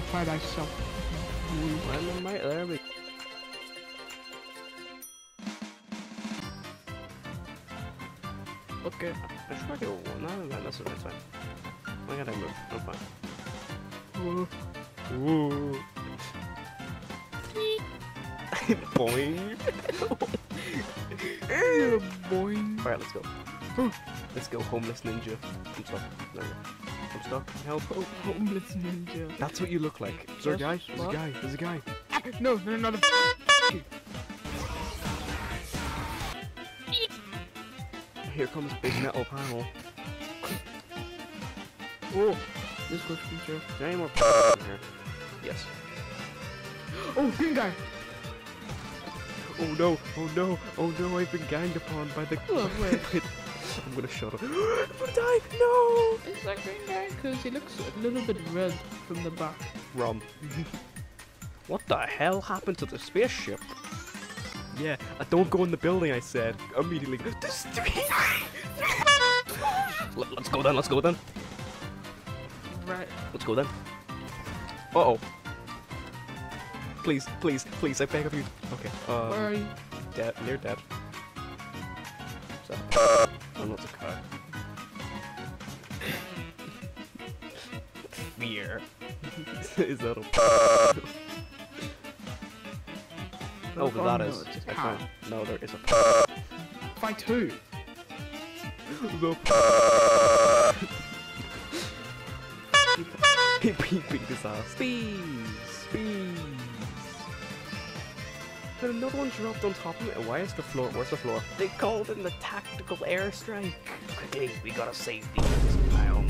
paradise shop. Well, I'm right there. We... Okay, I should probably go one. No, no, that's right, that's fine. I gotta move. I'm fine. Ooh. Boing. Boing. Alright, let's go. let's go, homeless ninja. I'm stuck. There. I'm stuck. Help. Oh, homeless ninja. That's what you look like. Is there a guy? There's a guy. There's a guy. No, no, not a. Here comes big metal panel. Oh, this good feature. Is there any more in here? Yes. Oh, green guy. Oh no! Oh no! Oh no! I've been ganged upon by the. Lovely. I'm gonna shut up. I'm gonna die! No! Is that green guy? Because he looks a little bit red from the back. Rum. what the hell happened to the spaceship? Yeah, uh, don't go in the building. I said immediately. Three. Let, let's go then. Let's go then. Right. Let's go then. Uh oh. Please, please, please! I beg of you. Okay. Um, Where are you? dead, near dead. So, oh, oh no, it's a car. Fear. Is that a? oh, but oh, that no, is. it's car. No, there is a. Fight two. the. he beat beat his ass. Bees, bees. Then another one dropped on top of it. Why is the floor? Where's the floor? They called in the tactical airstrike. Quickly, we gotta save these now.